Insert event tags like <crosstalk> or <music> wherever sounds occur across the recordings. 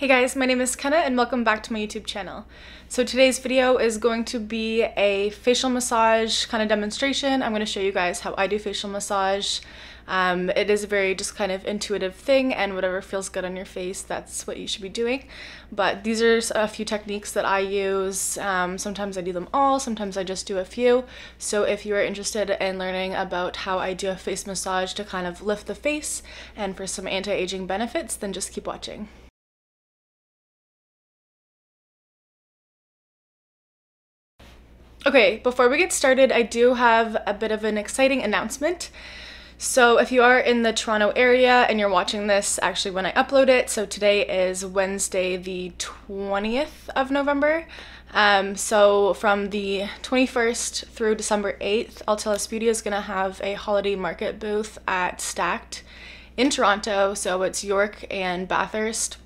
Hey guys, my name is Kenna and welcome back to my YouTube channel. So today's video is going to be a facial massage kind of demonstration. I'm going to show you guys how I do facial massage. Um, it is a very just kind of intuitive thing and whatever feels good on your face, that's what you should be doing. But these are a few techniques that I use. Um, sometimes I do them all, sometimes I just do a few. So if you are interested in learning about how I do a face massage to kind of lift the face and for some anti-aging benefits, then just keep watching. Okay, before we get started, I do have a bit of an exciting announcement. So if you are in the Toronto area and you're watching this actually when I upload it, so today is Wednesday the 20th of November. Um, so from the 21st through December 8th, Altilis Beauty is going to have a holiday market booth at Stackt in Toronto. So it's York and Bathurst.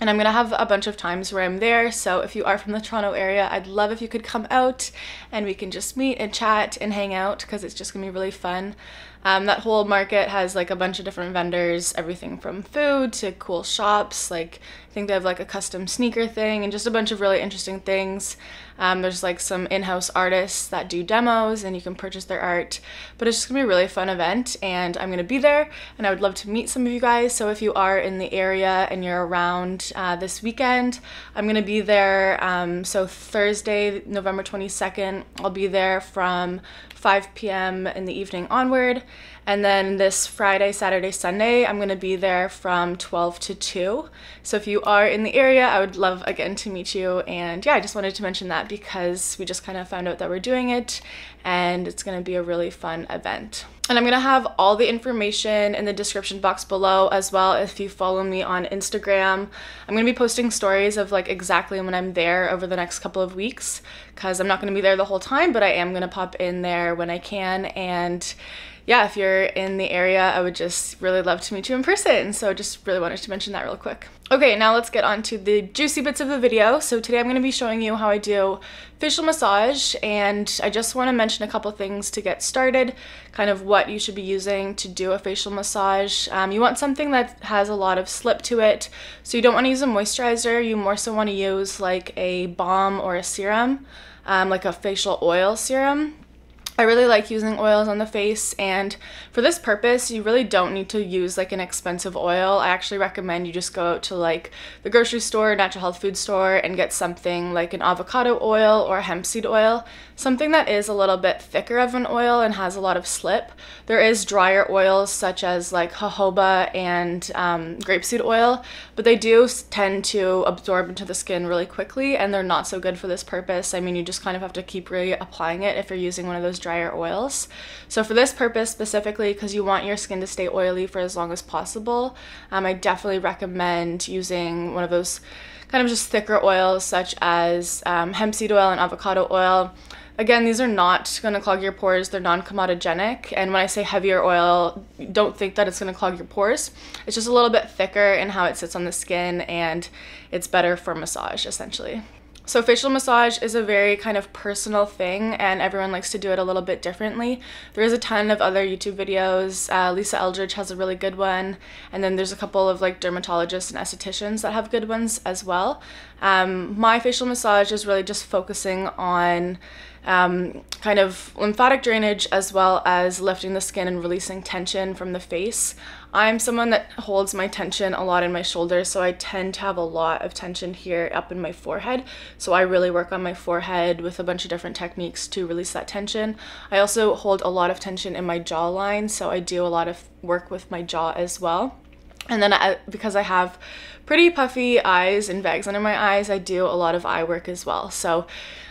And I'm to have a bunch of times where I'm there. So if you are from the Toronto area, I'd love if you could come out and we can just meet and chat and hang out because it's just to be really fun. Um, that whole market has like a bunch of different vendors, everything from food to cool shops. Like I think they have like a custom sneaker thing and just a bunch of really interesting things. Um, there's like some in-house artists that do demos and you can purchase their art. But it's just gonna be a really fun event and I'm gonna be there and I would love to meet some of you guys. So if you are in the area and you're around uh, this weekend, I'm gonna be there. Um, so Thursday, November 22nd, I'll be there from 5 p.m. in the evening onward. And then this Friday, Saturday, Sunday, I'm to be there from 12 to 2. So if you are in the area, I would love again to meet you. And yeah, I just wanted to mention that because we just kind of found out that we're doing it and it's to be a really fun event. And I'm to have all the information in the description box below as well if you follow me on Instagram. I'm to be posting stories of like exactly when I'm there over the next couple of weeks because I'm not to be there the whole time, but I am to pop in there when I can and yeah, if you're in the area, I would just really love to meet you in person. So just really wanted to mention that real quick. Okay, now let's get on to the juicy bits of the video. So today I'm going to be showing you how I do facial massage and I just want to mention a couple things to get started, kind of what you should be using to do a facial massage. Um, you want something that has a lot of slip to it. So you don't want to use a moisturizer, you more so want to use like a balm or a serum, um, like a facial oil serum I really like using oils on the face and for this purpose you really don't need to use like an expensive oil. I actually recommend you just go out to like the grocery store, natural health food store and get something like an avocado oil or hemp seed oil. Something that is a little bit thicker of an oil and has a lot of slip. There is drier oils such as like jojoba and um, grapeseed oil but they do tend to absorb into the skin really quickly and they're not so good for this purpose. I mean you just kind of have to keep really applying it if you're using one of those drier oils. So for this purpose specifically, because you want your skin to stay oily for as long as possible, um, I definitely recommend using one of those kind of just thicker oils such as um, hemp seed oil and avocado oil. Again, these are not going to clog your pores. They're non-comedogenic. And when I say heavier oil, don't think that it's going to clog your pores. It's just a little bit thicker in how it sits on the skin and it's better for massage essentially. So facial massage is a very kind of personal thing and everyone likes to do it a little bit differently. There is a ton of other YouTube videos. Uh, Lisa Eldridge has a really good one and then there's a couple of like dermatologists and estheticians that have good ones as well. Um, my facial massage is really just focusing on um, kind of lymphatic drainage as well as lifting the skin and releasing tension from the face. I'm someone that holds my tension a lot in my shoulders, so I tend to have a lot of tension here up in my forehead. So I really work on my forehead with a bunch of different techniques to release that tension. I also hold a lot of tension in my jawline, so I do a lot of work with my jaw as well. And then I, because I have pretty puffy eyes and bags under my eyes, I do a lot of eye work as well. So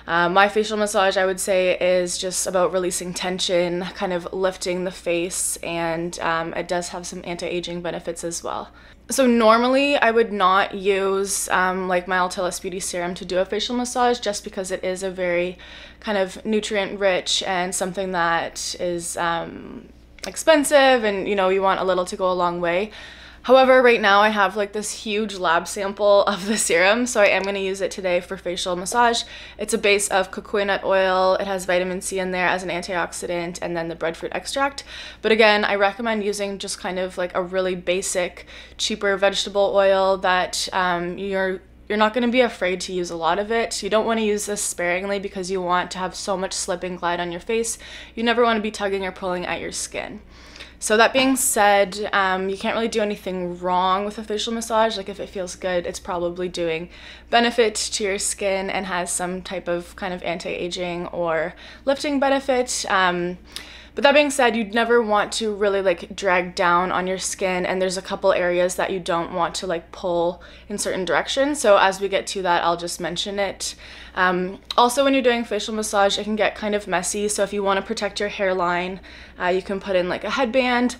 uh, my facial massage, I would say, is just about releasing tension, kind of lifting the face, and um, it does have some anti-aging benefits as well. So normally I would not use um, like my Altilis Beauty Serum to do a facial massage just because it is a very kind of nutrient rich and something that is um, expensive and you know you want a little to go a long way. However, right now I have like this huge lab sample of the serum, so I am going to use it today for facial massage. It's a base of coconut oil, it has vitamin C in there as an antioxidant, and then the breadfruit extract. But again, I recommend using just kind of like a really basic, cheaper vegetable oil that um, you're you're not going to be afraid to use a lot of it. You don't want to use this sparingly because you want to have so much slip and glide on your face. You never want to be tugging or pulling at your skin. So that being said, um, you can't really do anything wrong with a facial massage. Like if it feels good, it's probably doing benefit to your skin and has some type of kind of anti-aging or lifting benefit. Um, but that being said, you'd never want to really like drag down on your skin and there's a couple areas that you don't want to like pull in certain directions. So as we get to that, I'll just mention it. Um, also, when you're doing facial massage, it can get kind of messy. So if you want to protect your hairline, uh, you can put in like a headband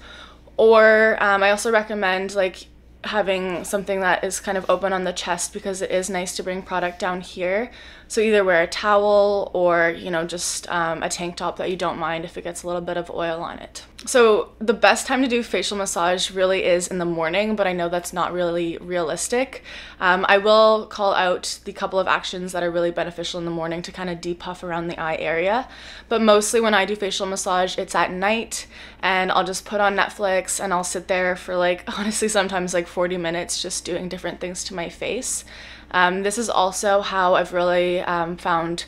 or um, I also recommend like having something that is kind of open on the chest because it is nice to bring product down here. So either wear a towel or, you know, just um, a tank top that you don't mind if it gets a little bit of oil on it. So the best time to do facial massage really is in the morning, but I know that's not really realistic. Um, I will call out the couple of actions that are really beneficial in the morning to kind of depuff around the eye area. But mostly when I do facial massage, it's at night and I'll just put on Netflix and I'll sit there for like, <laughs> honestly, sometimes like 40 minutes just doing different things to my face. Um, this is also how I've really um, found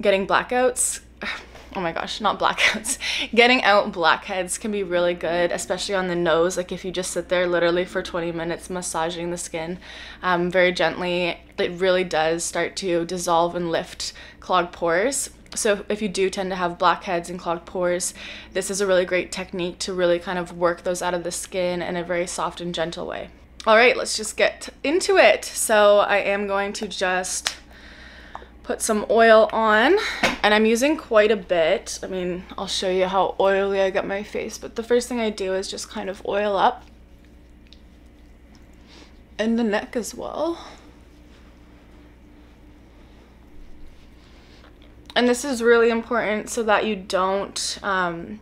getting blackouts. <sighs> Oh my gosh, not blackouts. <laughs> Getting out blackheads can be really good, especially on the nose. Like if you just sit there literally for 20 minutes massaging the skin um, very gently, it really does start to dissolve and lift clogged pores. So if you do tend to have blackheads and clogged pores, this is a really great technique to really kind of work those out of the skin in a very soft and gentle way. All right, let's just get into it. So I am going to just put some oil on and I'm using quite a bit. I mean, I'll show you how oily I get my face, but the first thing I do is just kind of oil up and the neck as well. And this is really important so that you don't um,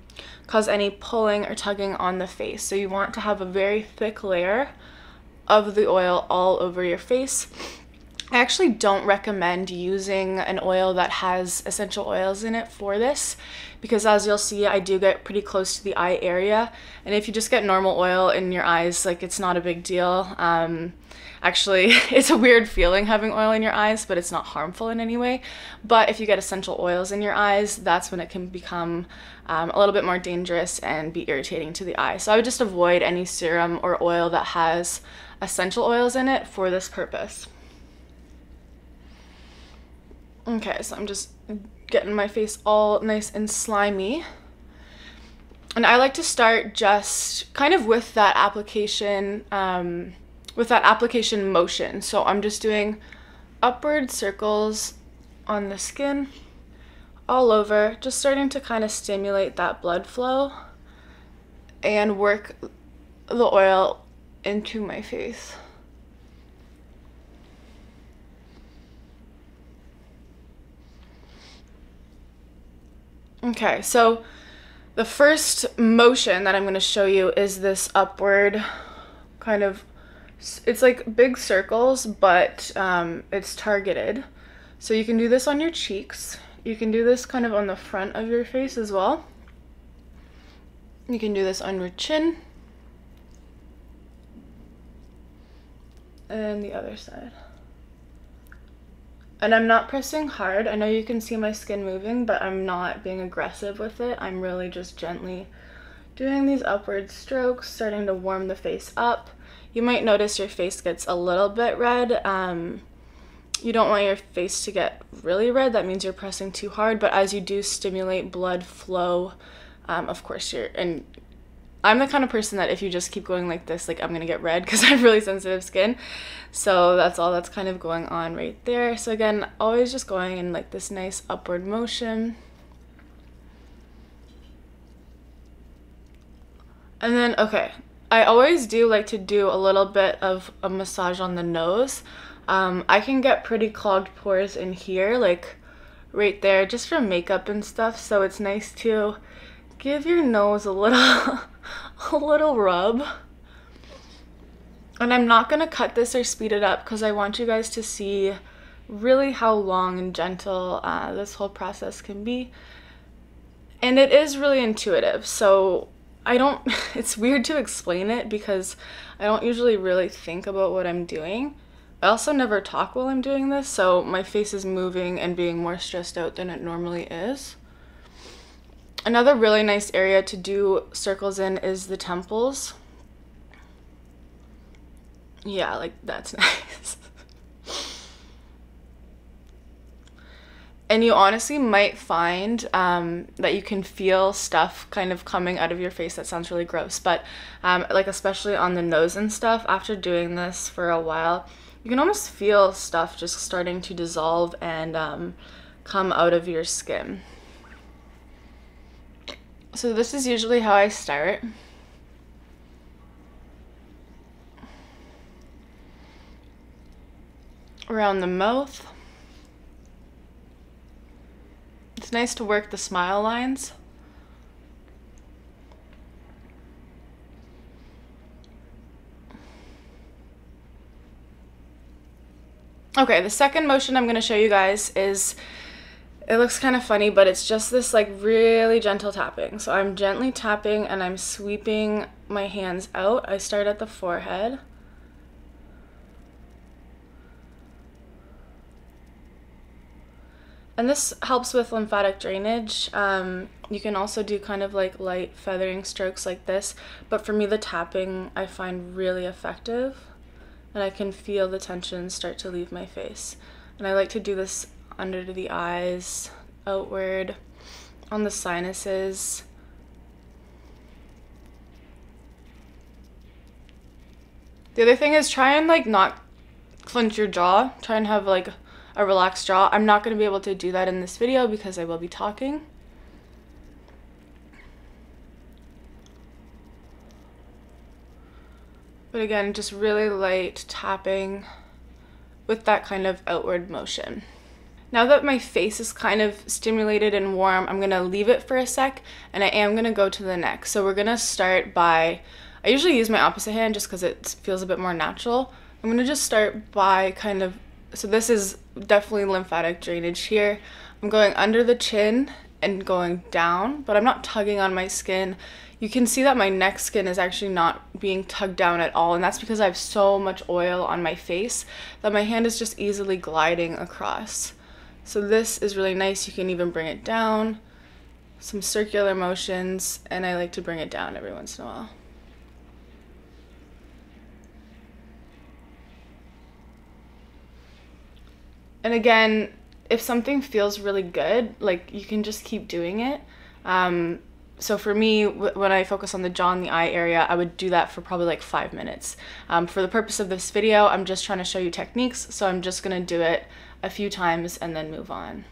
cause any pulling or tugging on the face. So you want to have a very thick layer of the oil all over your face. I actually don't recommend using an oil that has essential oils in it for this because as you'll see I do get pretty close to the eye area and if you just get normal oil in your eyes like it's not a big deal. Um, actually <laughs> it's a weird feeling having oil in your eyes but it's not harmful in any way but if you get essential oils in your eyes that's when it can become um, a little bit more dangerous and be irritating to the eye. So I would just avoid any serum or oil that has essential oils in it for this purpose. Okay, so I'm just getting my face all nice and slimy. And I like to start just kind of with that application, um, with that application motion. So I'm just doing upward circles on the skin all over, just starting to kind of stimulate that blood flow and work the oil into my face. Okay, so the first motion that I'm going to show you is this upward kind of, it's like big circles, but um, it's targeted. So you can do this on your cheeks. You can do this kind of on the front of your face as well. You can do this on your chin. and the other side. And I'm not pressing hard. I know you can see my skin moving, but I'm not being aggressive with it. I'm really just gently doing these upward strokes, starting to warm the face up. You might notice your face gets a little bit red. Um, you don't want your face to get really red. That means you're pressing too hard. But as you do stimulate blood flow, um, of course, you're, and I'm the kind of person that if you just keep going like this, like I'm gonna get red because <laughs> I have really sensitive skin. So that's all that's kind of going on right there. So again, always just going in like this nice upward motion. And then, okay, I always do like to do a little bit of a massage on the nose. Um, I can get pretty clogged pores in here, like right there, just from makeup and stuff. So it's nice to give your nose a little <laughs> a little rub And I'm not going to cut this or speed it up because I want you guys to see really how long and gentle uh, this whole process can be. And it is really intuitive. So I don't, <laughs> it's weird to explain it because I don't usually really think about what I'm doing. I also never talk while I'm doing this, so my face is moving and being more stressed out than it normally is. Another really nice area to do circles in is the temples. Yeah, like that's <laughs> nice. and you honestly might find um, that you can feel stuff kind of coming out of your face that sounds really gross but um, like especially on the nose and stuff after doing this for a while you can almost feel stuff just starting to dissolve and um, come out of your skin so this is usually how I start around the mouth It's nice to work the smile lines. Okay, the second motion I'm going to show you guys is, it looks kind of funny, but it's just this like really gentle tapping. So I'm gently tapping and I'm sweeping my hands out. I start at the forehead. And this helps with lymphatic drainage. Um, you can also do kind of like light feathering strokes like this, but for me the tapping I find really effective and I can feel the tension start to leave my face. And I like to do this under the eyes, outward, on the sinuses. The other thing is try and like not clench your jaw. Try and have like a relaxed jaw. I'm not going to be able to do that in this video because I will be talking. But again, just really light tapping with that kind of outward motion. Now that my face is kind of stimulated and warm, I'm to leave it for a sec and I am to go to the neck. So we're to start by, I usually use my opposite hand just because it feels a bit more natural. I'm to just start by kind of so this is definitely lymphatic drainage here. I'm going under the chin and going down, but I'm not tugging on my skin. You can see that my neck skin is actually not being tugged down at all, and that's because I have so much oil on my face that my hand is just easily gliding across. So this is really nice. You can even bring it down, some circular motions, and I like to bring it down every once in a while. And again, if something feels really good, like you can just keep doing it. Um, so for me, when I focus on the jaw and the eye area, I would do that for probably like five minutes. Um, for the purpose of this video, I'm just trying to show you techniques, so I'm just gonna do it a few times and then move on.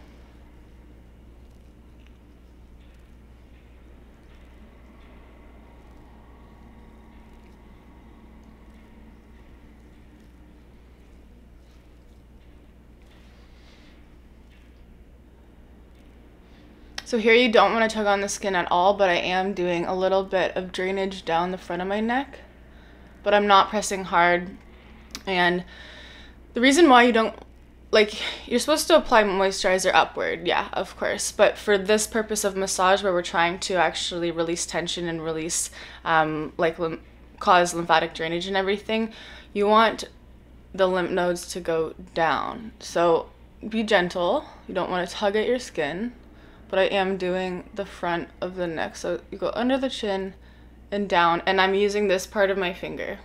So here you don't want to tug on the skin at all, but I am doing a little bit of drainage down the front of my neck, but I'm not pressing hard. And the reason why you don't, like, you're supposed to apply moisturizer upward, yeah, of course, but for this purpose of massage where we're trying to actually release tension and release, um, like, lim cause lymphatic drainage and everything, you want the lymph nodes to go down. So be gentle. You don't want to tug at your skin but I am doing the front of the neck. So you go under the chin and down, and I'm using this part of my finger.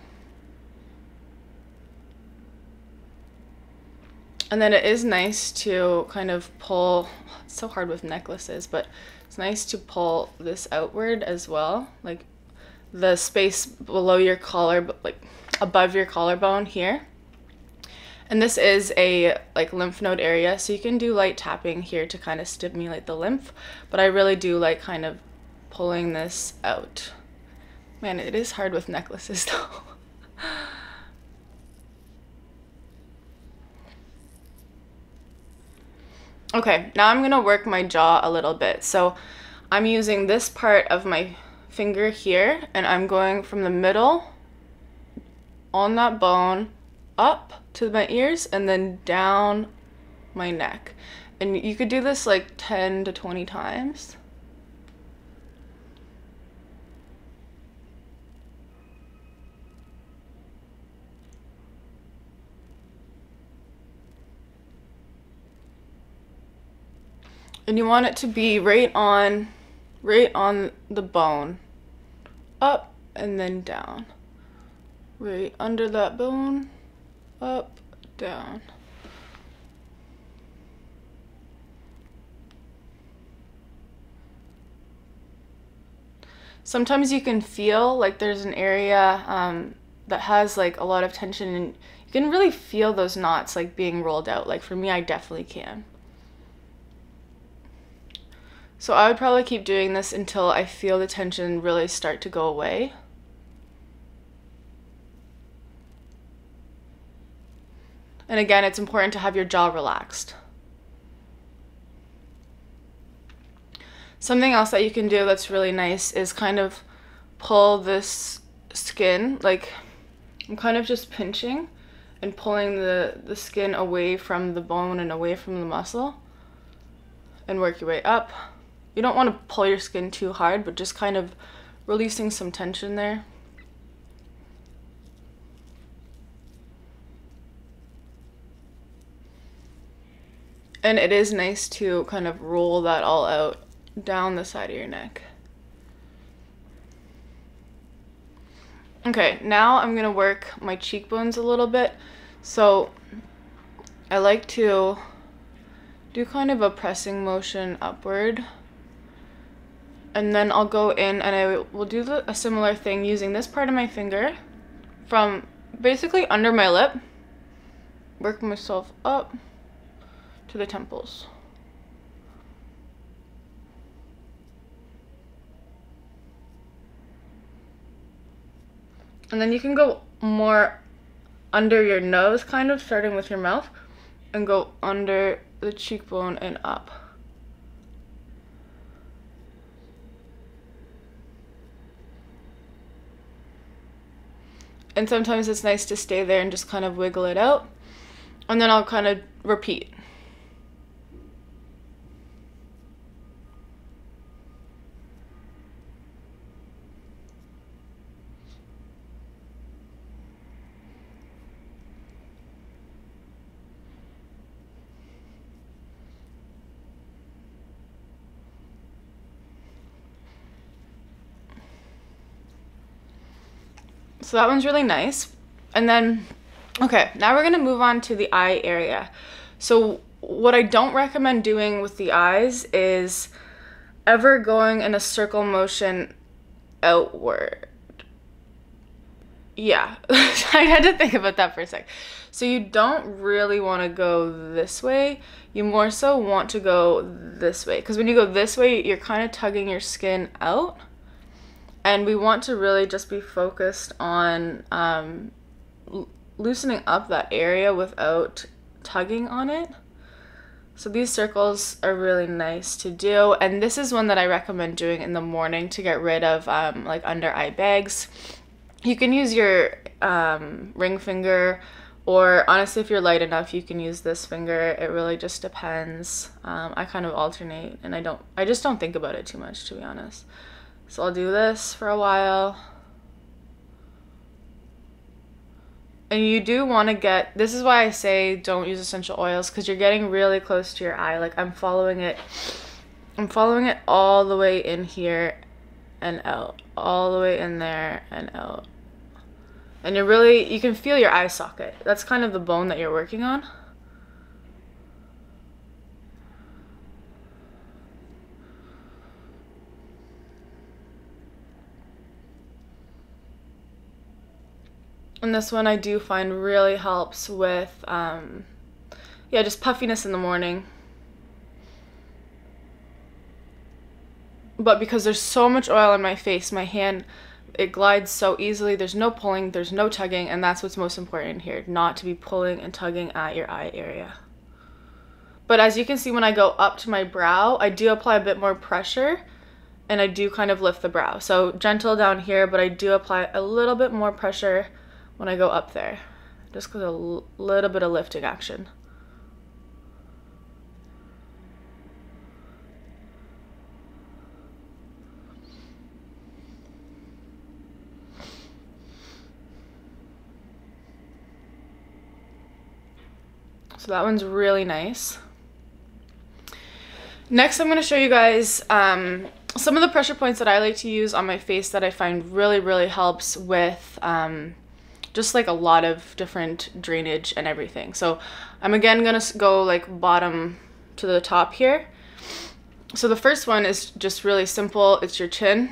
And then it is nice to kind of pull, it's so hard with necklaces, but it's nice to pull this outward as well. Like the space below your collar, like above your collarbone here. And this is a like lymph node area, so you can do light tapping here to kind of stimulate the lymph, but I really do like kind of pulling this out. Man, it is hard with necklaces <laughs> though. Okay, now I'm gonna work my jaw a little bit. So I'm using this part of my finger here and I'm going from the middle on that bone, up to my ears, and then down my neck. And you could do this like 10 to 20 times. And you want it to be right on right on the bone. Up and then down. Right under that bone. Up, down. Sometimes you can feel like there's an area um, that has like a lot of tension and you can really feel those knots like being rolled out. Like for me, I definitely can. So I would probably keep doing this until I feel the tension really start to go away. And again, it's important to have your jaw relaxed. Something else that you can do that's really nice is kind of pull this skin, like I'm kind of just pinching and pulling the, the skin away from the bone and away from the muscle and work your way up. You don't want to pull your skin too hard, but just kind of releasing some tension there. And it is nice to kind of roll that all out down the side of your neck. Okay, now I'm going to work my cheekbones a little bit. So I like to do kind of a pressing motion upward and then I'll go in and I will do the, a similar thing using this part of my finger from basically under my lip, work myself up to the temples. And then you can go more under your nose, kind of starting with your mouth, and go under the cheekbone and up. And sometimes it's nice to stay there and just kind of wiggle it out. And then I'll kind of repeat So that one's really nice. And then, okay, now we're gonna move on to the eye area. So what I don't recommend doing with the eyes is ever going in a circle motion outward. Yeah, <laughs> I had to think about that for a sec. So you don't really want to go this way. You more so want to go this way. Because when you go this way, you're kind of tugging your skin out and we want to really just be focused on um, loosening up that area without tugging on it. So these circles are really nice to do, and this is one that I recommend doing in the morning to get rid of um, like under eye bags. You can use your um, ring finger, or honestly, if you're light enough, you can use this finger. It really just depends. Um, I kind of alternate, and I don't. I just don't think about it too much, to be honest. So I'll do this for a while. And you do want to get, this is why I say don't use essential oils because you're getting really close to your eye. Like I'm following it, I'm following it all the way in here and out. All the way in there and out. And you're really, you can feel your eye socket. That's kind of the bone that you're working on. And this one I do find really helps with, um, yeah, just puffiness in the morning. But because there's so much oil on my face, my hand, it glides so easily. There's no pulling, there's no tugging, and that's what's most important here, not to be pulling and tugging at your eye area. But as you can see when I go up to my brow, I do apply a bit more pressure and I do kind of lift the brow. So gentle down here, but I do apply a little bit more pressure when I go up there. Just because a little bit of lifting action. So that one's really nice. Next, I'm going to show you guys um, some of the pressure points that I like to use on my face that I find really, really helps with um, just like a lot of different drainage and everything. So I'm again to go like bottom to the top here. So the first one is just really simple. It's your chin.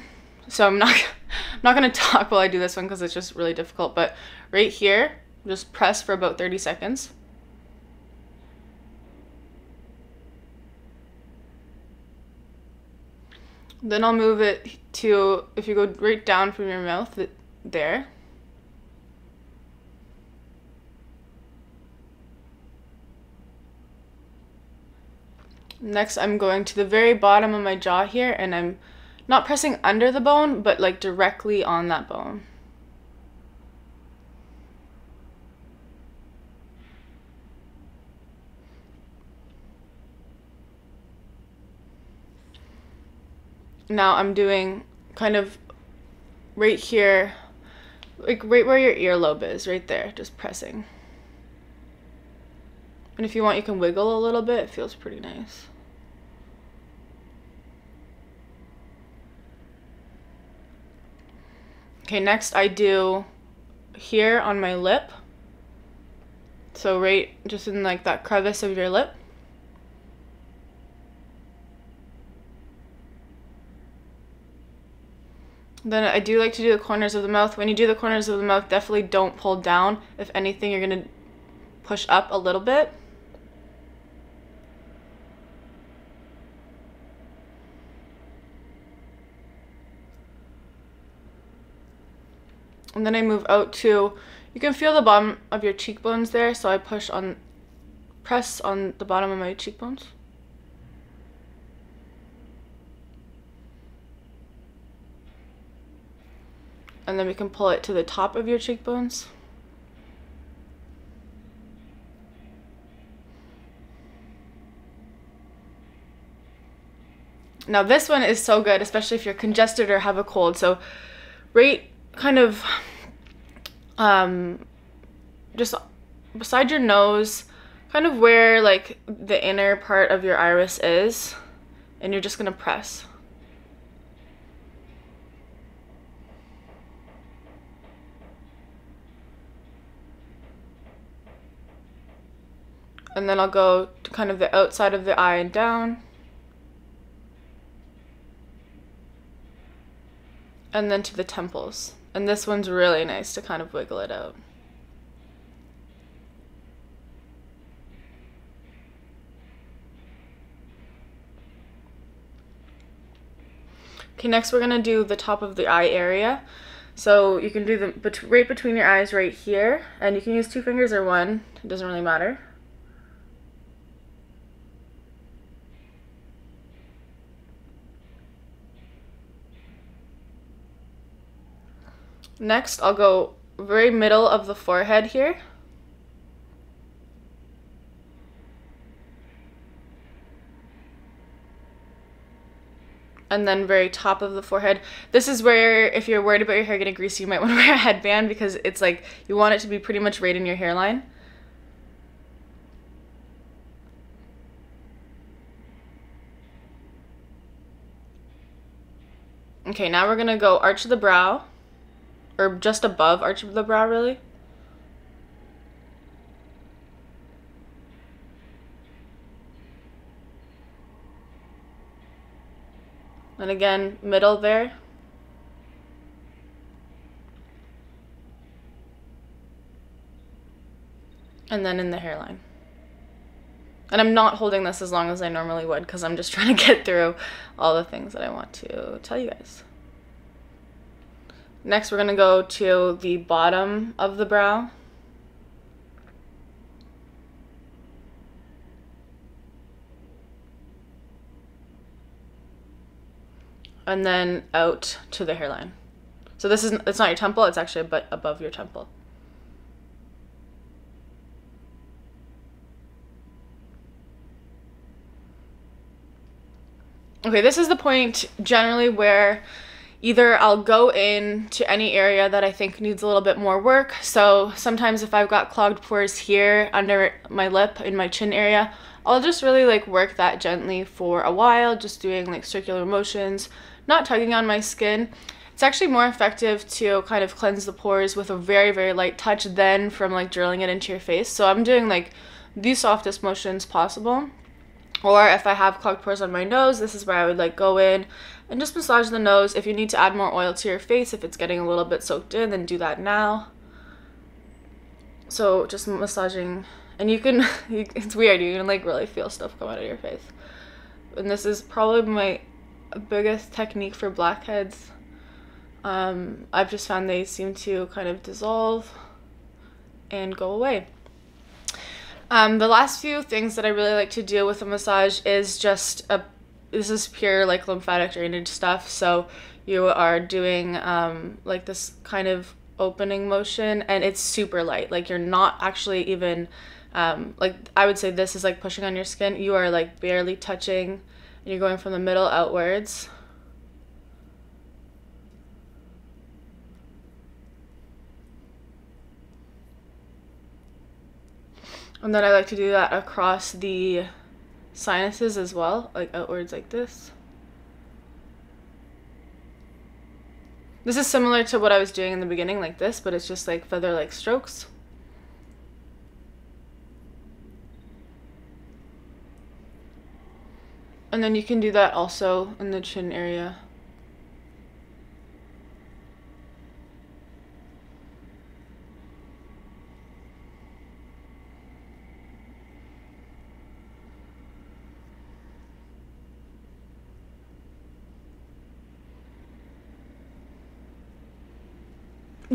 So I'm not, <laughs> I'm not to <laughs> talk while I do this one because it's just really difficult. But right here, just press for about 30 seconds. Then I'll move it to, if you go right down from your mouth, there. Next, I'm going to the very bottom of my jaw here, and I'm not pressing under the bone, but like directly on that bone. now I'm doing kind of right here, like right where your earlobe is, right there, just pressing. And if you want, you can wiggle a little bit. It feels pretty nice. Okay, next I do here on my lip. So right just in like that crevice of your lip. Then I do like to do the corners of the mouth. When you do the corners of the mouth, definitely don't pull down. If anything, you're going to push up a little bit. And then I move out to, you can feel the bottom of your cheekbones there. So I push on, press on the bottom of my cheekbones. and then we can pull it to the top of your cheekbones. Now this one is so good, especially if you're congested or have a cold. So right kind of um, just beside your nose, kind of where like the inner part of your iris is, and you're just gonna press. and then I'll go to kind of the outside of the eye and down. And then to the temples. And this one's really nice to kind of wiggle it out. Okay, next we're going to do the top of the eye area. So you can do the bet right between your eyes right here, and you can use two fingers or one, it doesn't really matter. Next, I'll go very middle of the forehead here. and then very top of the forehead. This is where if you're worried about your hair getting greasy, you might <laughs> want to wear a headband because it's like you want it to be pretty much right in your hairline. Okay, now we're going to go arch the brow or just above arch of the brow really. And again, middle there. And then in the hairline. And I'm not holding this as long as I normally would because I'm just <laughs> trying to get through all the things that I want to tell you guys. Next, we're going to go to the bottom of the brow. And then out to the hairline. So this is it's not your temple, it's actually but above your temple. Okay, this is the point generally where either I'll go in to any area that I think needs a little bit more work. So sometimes if I've got clogged pores here under my lip in my chin area, I'll just really like work that gently for a while, just doing like circular motions, not tugging on my skin. It's actually more effective to kind of cleanse the pores with a very, very light touch than from like drilling it into your face. So I'm doing like the softest motions possible. Or if I have clogged pores on my nose, this is where I would like go in and just massage the nose. If you need to add more oil to your face, if it's getting a little bit soaked in, then do that now. So just massaging, and you can, <laughs> it's weird, you can like really feel stuff come out of your face. And this is probably my biggest technique for blackheads. Um, I've just found they seem to kind of dissolve and go away. Um, the last few things that I really like to do with a massage is just a this is pure like lymphatic drainage stuff. So you are doing um, like this kind of opening motion and it's super light. Like you're not actually even um, like I would say this is like pushing on your skin. You are like barely touching and you're going from the middle outwards. And then I like to do that across the sinuses as well, like outwards like this. This is similar to what I was doing in the beginning like this, but it's just like feather-like strokes. And then you can do that also in the chin area.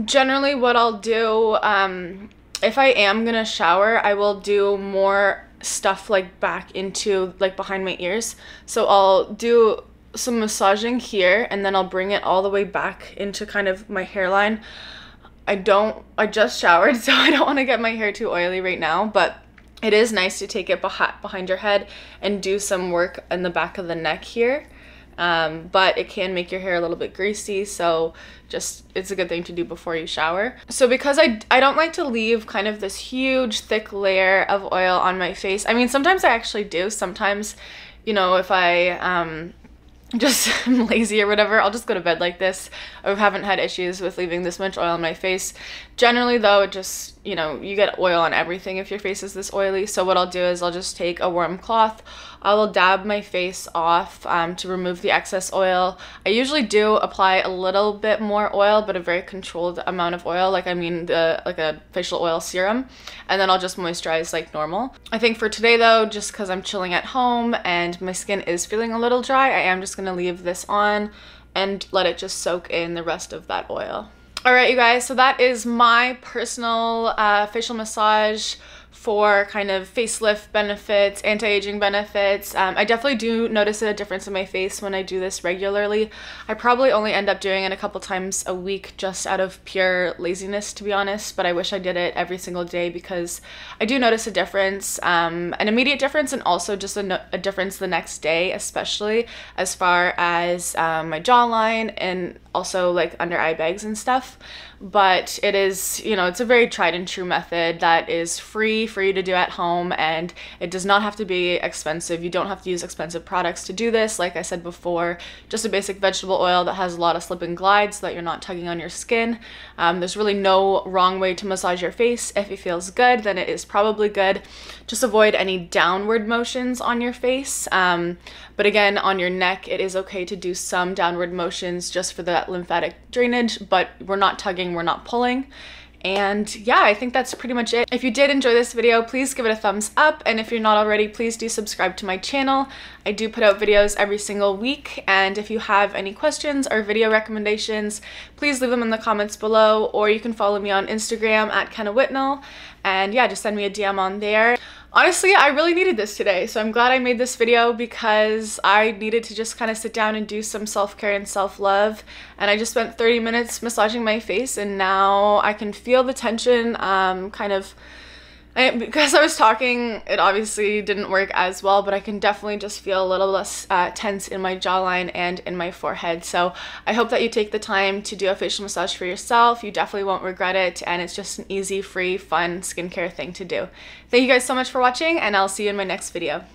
Generally what I'll do um, if I am gonna shower I will do more stuff like back into like behind my ears. So I'll do some massaging here and then I'll bring it all the way back into kind of my hairline. I don't I just showered <laughs> so I don't want to get my hair too oily right now but it is nice to take it behind your head and do some work in the back of the neck here um, but it can make your hair a little bit greasy so just it's a good thing to do before you shower so because I, I don't like to leave kind of this huge thick layer of oil on my face I mean sometimes I actually do sometimes you know if I um, <laughs> just am lazy or whatever, I'll just go to bed like this. I haven't had issues with leaving this much oil on my face. Generally though, it just, you know, you get oil on everything if your face is this oily. So what I'll do is I'll just take a warm cloth, I will dab my face off um, to remove the excess oil. I usually do apply a little bit more oil, but a very controlled amount of oil, like I mean the like a facial oil serum, and then I'll just moisturize like normal. I think for today though, just because I'm chilling at home and my skin is feeling a little dry, I am just gonna leave this on and let it just soak in the rest of that oil. All right, you guys, so that is my personal uh, facial massage for kind of facelift benefits, anti-aging benefits. Um, I definitely do notice a difference in my face when I do this regularly. I probably only end up doing it a couple times a week just out of pure laziness to be honest, but I wish I did it every single day because I do notice a difference, um, an immediate difference and also just a, no a, difference the next day, especially as far as um, my jawline and also like under eye bags and stuff but it is, you know, it's a very tried and true method that is free for you to do at home and it does not have to be expensive. You don't have to use expensive products to do this. Like I said before, just a basic vegetable oil that has a lot of slip and glide so that you're not tugging on your skin. Um, there's really no wrong way to massage your face. If it feels good, then it is probably good. Just avoid any downward motions on your face. Um, but again, on your neck, it is okay to do some downward motions just for that lymphatic drainage, but we're not tugging, we're not pulling. And yeah, I think that's pretty much it. If you did enjoy this video, please give it a thumbs up. And if you're not already, please do subscribe to my channel. I do put out videos every single week. And if you have any questions or video recommendations, please leave them in the comments below. Or you can follow me on Instagram at Kenna Whitnell. And yeah, just send me a DM on there. Honestly, I really needed this today, so I'm glad I made this video because I needed to just kind of sit down and do some self-care and self-love. And I just spent 30 minutes massaging my face and now I can feel the tension um, kind of I, because I was talking, it obviously didn't work as well, but I can definitely just feel a little less uh, tense in my jawline and in my forehead. So I hope that you take the time to do a facial massage for yourself. You definitely won't regret it, and it's just an easy, free, fun skincare thing to do. Thank you guys so much for watching, and I'll see you in my next video.